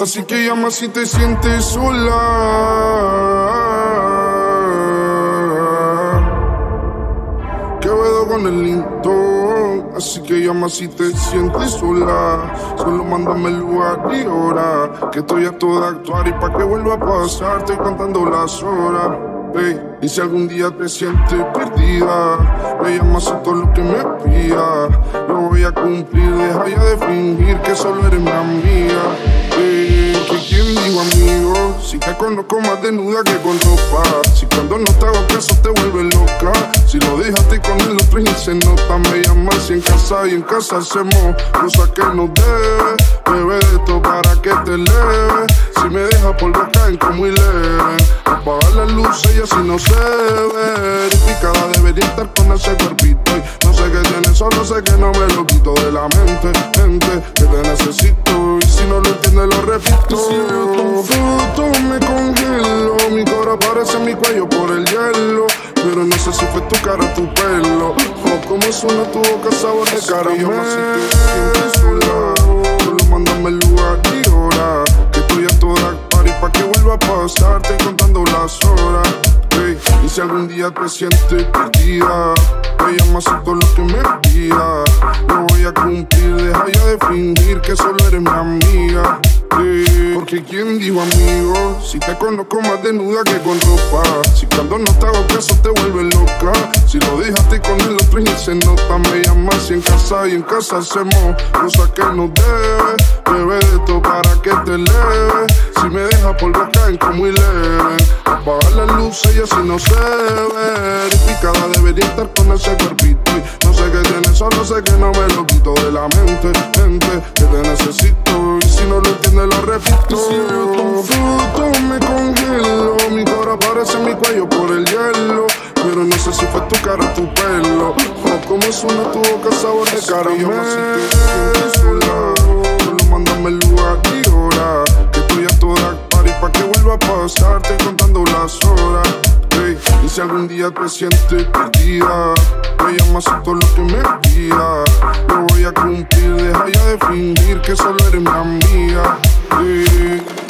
Así que llama si te sientes sola. Quedo con el lindo. Así que llama si te sientes sola. Solo mándame el lugar y hora. Que estoy a todo actuar y pa' que vuelva a pasar. Estoy contando las horas. Y si algún día te sientes perdida, me llamas a todo lo que me pida. Lo voy a cumplir, deja ya de fingir que solo eres mi amiga. Que quien digo amigo, si te conozco más desnuda que con ropa. Si cuando no te hago caso te vuelve loca. Si lo dejaste con el otro y se nota, me llamas si en casa y en casa hacemos cosas que no debe. Bebe esto para que te leve. Si me deja por la caen como leve. Apagar la luz, ella si no se ve. Verificada debería estar con ese cuerpito. Y no sé qué tiene, solo sé que no me lo quito de la mente. Mente, que te necesito. Si no lo entiendes, lo repito. Fruto me congelo. Mi corazón aparece en mi cuello por el hielo. Pero no sé si fue tu cara o tu pelo. O cómo suena tu boca, sabor de caramelo. Solo mándame el lugar y hora. Que estoy a toda party pa' que vuelva a pasar. Estoy contando las horas. y si algún día te sientes perdida, me llamas a todo lo que me pida. Lo voy a cumplir, deja ya de fingir que solo. Porque quien dijo amigo, si te conozco más desnuda que con ropa. Si cuando no te hago caso te vuelve loca. Si lo dejaste con el otro y se nota, me llamas si en casa y en casa hacemos cosas que no debe. Bebe de esto para que te leve. Si me deja por la caen como leve. Apagar la luz, ella si no se ve. Verificada debería estar con ese cuerpito. Y no sé qué tiene, solo sé que no me lo quito de la mente. Mente, que te necesito. Y si no lo entiendes, lo repito. Fruto me congelo. Mi corazón aparece en mi cuello por el hielo. Pero no sé si fue tu cara o tu pelo. O cómo suena tu boca, sabor de caramelo. Solo mándame el lugar y hora. Que estoy a toda party pa' que vuelva a pasar. Estoy contando las horas. y si algún día te sientes perdida, me llamas a todo lo cumplir, deja ya de fingir que solo eres mi amiga. Yeah.